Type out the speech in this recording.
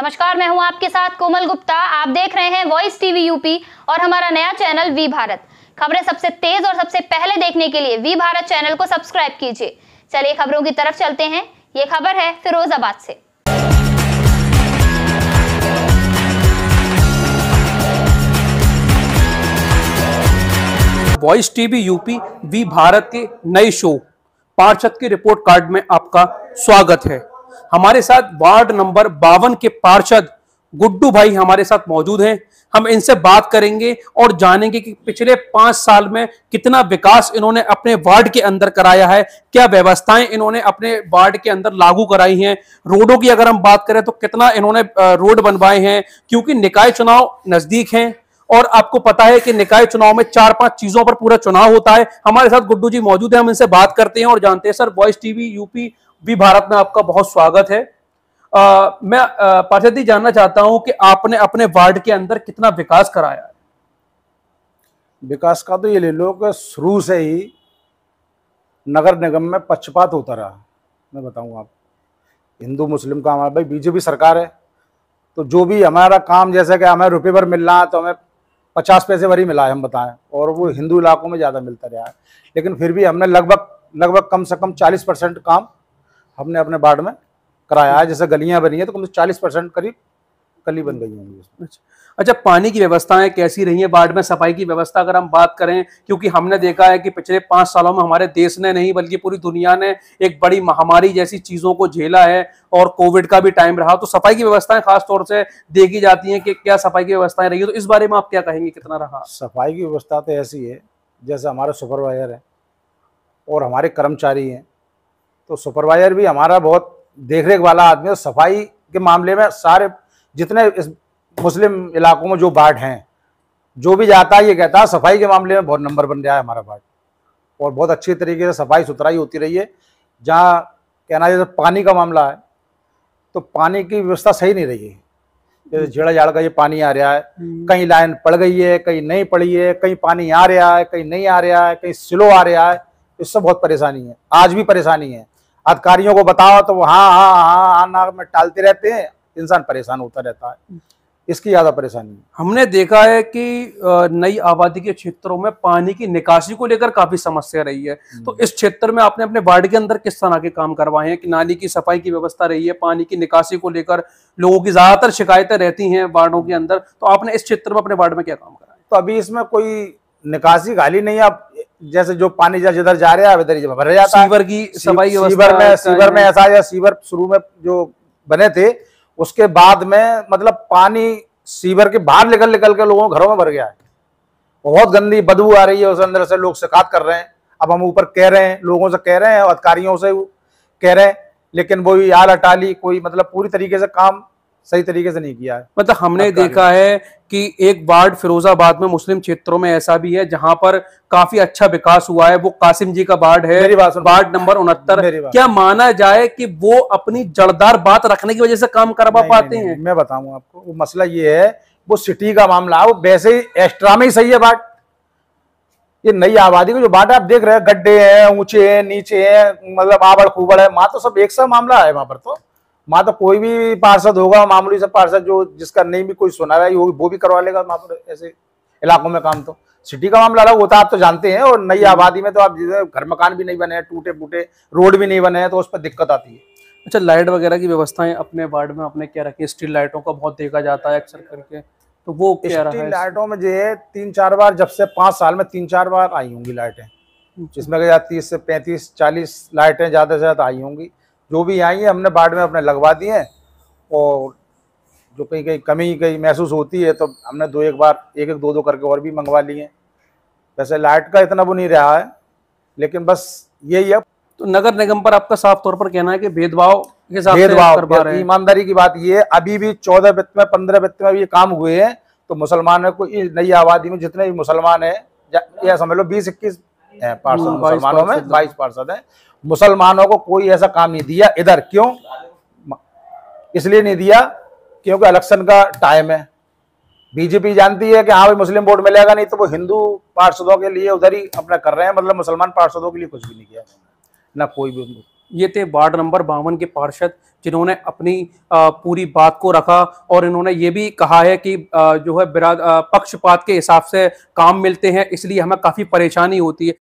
नमस्कार, मैं हूँ आपके साथ कोमल गुप्ता। आप देख रहे हैं वॉइस टीवी यूपी और हमारा नया चैनल वी भारत खबरें सबसे तेज और सबसे पहले देखने के लिए वी भारत चैनल को सब्सक्राइब कीजिए। चलिए खबरों की तरफ़ चलते हैं। ये खबर है फिरोजाबाद से। Voice TV UP V Bharat के नए शो। पार्षद के रिपोर्ट कार्ड में आपका स्वागत है। हमारे साथ वार्ड नंबर बावन के पार्षद गुड्डू भाई हमारे साथ मौजूद हैं। हम इनसे बात करेंगे और जानेंगे कि पिछले पाँच साल में कितना विकास इन्होंने अपने वार्ड के अंदर कराया है, क्या व्यवस्थाएँ इन्होंने अपने वार्ड के अंदर लागू कराई हैं। रोडों की अगर हम बात करें तो कितना इन्होंने रोड बनवाए हैं, क्योंकि निकाय चुनाव नज़दीक हैं और आपको पता है कि निकाय चुनाव में चार पाँच चीज़ों पर पूरा चुनाव होता है। हमारे साथ गुड्डू जी मौजूद है, हम इनसे बात करते हैं और जानते हैं। सर वॉइस टीवी यूपी भी भारत में आपका बहुत स्वागत है। आ, मैं पार्षद जी जानना चाहता हूँ कि आपने अपने वार्ड के अंदर कितना विकास कराया है? विकास का तो ये ले लो कि शुरू से ही नगर निगम में पक्षपात होता रहा। मैं बताऊँ आप हिंदू मुस्लिम का हमारा भाई बीजेपी सरकार है तो जो भी हमारा काम जैसे कि हमें रुपये भर मिल रहा है तो हमें पचास पैसे भर ही मिला है हम बताएँ और वो हिंदू इलाकों में ज़्यादा मिलता रहा है। लेकिन फिर भी हमने लगभग लगभग कम से कम चालीस परसेंट काम हमने अपने वार्ड में कराया। है जैसे गलियाँ बनी है तो कम से चालीस परसेंट करीब गली बन गई होंगी अच्छा। अच्छा पानी की व्यवस्थाएँ कैसी रही है वार्ड में? सफ़ाई की व्यवस्था अगर हम बात करें क्योंकि हमने देखा है कि पिछले पाँच सालों में हमारे देश ने नहीं बल्कि पूरी दुनिया ने एक बड़ी महामारी जैसी चीज़ों को झेला है और कोविड का भी टाइम रहा। तो सफ़ाई की व्यवस्थाएँ खास तौर से देखी जाती हैं कि क्या सफ़ाई की व्यवस्थाएँ रही है। तो इस बारे में आप क्या कहेंगे कितना रहा? सफ़ाई की व्यवस्था तो ऐसी है जैसे हमारे सुपरवाइजर है और हमारे कर्मचारी हैं। तो सुपरवाइजर भी हमारा बहुत देख रेख वाला आदमी है सफ़ाई के मामले में सारे जितने इस मुस्लिम इलाकों में जो वार्ड हैं जो भी जाता है ये कहता है सफ़ाई के मामले में बहुत नंबर बन रहा है हमारा वार्ड। और बहुत अच्छी तरीके से सफ़ाई सुथराई होती रही है। जहाँ कहना जैसे पानी का मामला है तो पानी की व्यवस्था सही नहीं रही है। जैसे झेड़ा झाड़ का ये पानी आ रहा है कहीं लाइन पड़ गई है कहीं नहीं पड़ी है कहीं पानी आ रहा है कहीं नहीं आ रहा है कहीं स्लो आ रहा है इससे बहुत परेशानी है आज भी परेशानी है। अधिकारियों को बताओ तो वो हाँ हाँ हाँ हाँ ना में टालते रहते हैं इंसान परेशान होता रहता है। इसकी ज़्यादा परेशानी हमने देखा है कि नई आबादी के क्षेत्रों में पानी की निकासी को लेकर काफ़ी समस्या रही है। हम्म। तो इस क्षेत्र में आपने अपने वार्ड के अंदर किस तरह के काम करवाए हैं? कि नाली की सफ़ाई की व्यवस्था रही है पानी की निकासी को लेकर लोगों की ज़्यादातर शिकायतें रहती हैं वार्डों के अंदर। तो आपने इस क्षेत्र में अपने वार्ड में क्या काम करा तो अभी इसमें कोई निकासी खाली नहीं है जैसे जो पानी जिधर जा रहा है इधर ही भर जाता है। सीवर की सफ़ाई सीवर में सीवर में ऐसा या सीवर शुरू में जो बने थे उसके बाद में मतलब पानी सीवर के बाहर निकल निकल के लोगों घरों में भर गया है। बहुत गंदी बदबू आ रही है उस अंदर से लोग शिकायत कर रहे हैं। अब हम ऊपर कह रहे हैं लोगों से कह रहे हैं अधिकारियों से कह रहे हैं लेकिन वो आल अटाली कोई मतलब पूरी तरीके से काम सही तरीके से नहीं किया है। मतलब हमने देखा है कि एक वार्ड फिरोजाबाद में मुस्लिम क्षेत्रों में ऐसा भी है जहाँ पर काफ़ी अच्छा विकास हुआ है। वो कासिम जी का वार्ड है वार्ड नंबर उनहत्तर। क्या माना जाए कि वो अपनी जड़दार बात रखने की वजह से काम करवा पाते हैं? मैं बताऊँ आपको वो मसला ये है वो सिटी का मामला वो वैसे ही एक्स्ट्रा में ही सही है वार्ड। ये नई आबादी को जो बाट आप देख रहे हैं गड्ढे हैं ऊँचे हैं नीचे हैं मतलब आबड़ खूबड़ है वहाँ तो सब एक सा मामला है वहाँ पर तो। वहाँ तो कोई भी पार्षद होगा मामूली सा पार्षद जो जिसका नहीं भी कोई सुना रहा वो भी करवा लेगा वहाँ पर ऐसे इलाकों में काम तो। सिटी का मामला अलग होता है आप तो जानते हैं और नई आबादी में तो आप घर मकान भी नहीं बने हैं टूटे फूटे रोड भी नहीं बने हैं तो उस पर दिक्कत आती है। अच्छा लाइट वगैरह की व्यवस्थाएँ अपने वार्ड में आपने क्या रखी? स्ट्रीट लाइटों का बहुत देखा जाता है अक्सर करके तो वो क्या रहा है? लाइटों में जो है तीन चार बार जब से पाँच साल में तीन चार बार आई होंगी लाइटें अच्छा। जिसमें तीस से पैंतीस चालीस लाइटें ज़्यादा से ज़्यादा आई होंगी। जो भी आई है हमने बाढ़ में अपने लगवा दिए हैं और जो कहीं कहीं कमी कहीं महसूस होती है तो हमने दो एक बार एक एक दो दो करके और भी मंगवा लिए हैं। वैसे लाइट का इतना वो नहीं रहा है लेकिन बस यही है। तो नगर निगम पर आपका साफ़ तौर पर कहना है कि भेदभाव भेदभाव ईमानदारी की बात ये अभी भी चौदह वित्त में पंद्रह वित्त में भी ये काम हुए हैं तो मुसलमानों को नई आबादी में जितने भी मुसलमान है या समझ लो बीस इक्कीस पार्षद मुसलमानों में बाईस पार्षद है मुसलमानों को कोई ऐसा काम नहीं दिया इधर, क्यों? इसलिए नहीं दिया क्योंकि इलेक्शन का टाइम है। बीजेपी जानती है कि हाँ भाई मुस्लिम वोट मिलेगा नहीं तो वो हिंदू पार्षदों के लिए उधर ही अपना कर रहे हैं मतलब मुसलमान पार्षदों के लिए कुछ भी नहीं किया, ना कोई भी ये थे वार्ड नंबर बावन के पार्षद, जिन्होंने अपनी पूरी बात को रखा और इन्होंने ये भी कहा है कि जो है पक्षपात के हिसाब से काम मिलते हैं, इसलिए हमें काफ़ी परेशानी होती है।